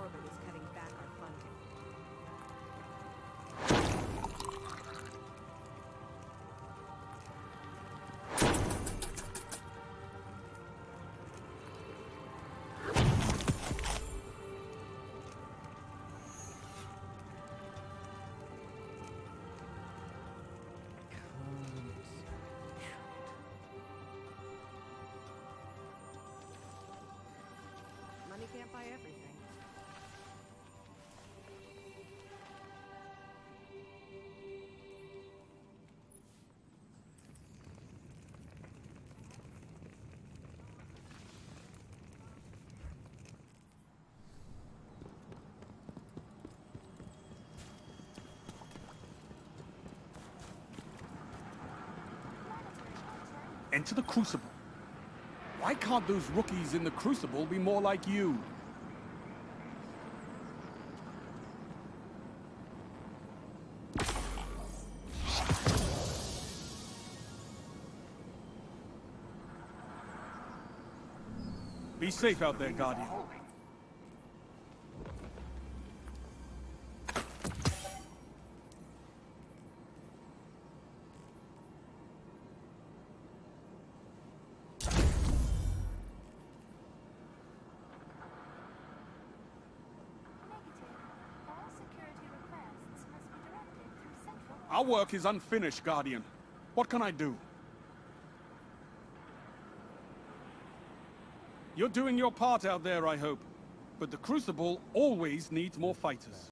Is cutting back our funding. Money can't buy everything. Enter the Crucible. Why can't those rookies in the Crucible be more like you? Be safe out there, Guardian. Our work is unfinished, Guardian. What can I do? You're doing your part out there, I hope. But the Crucible always needs more fighters.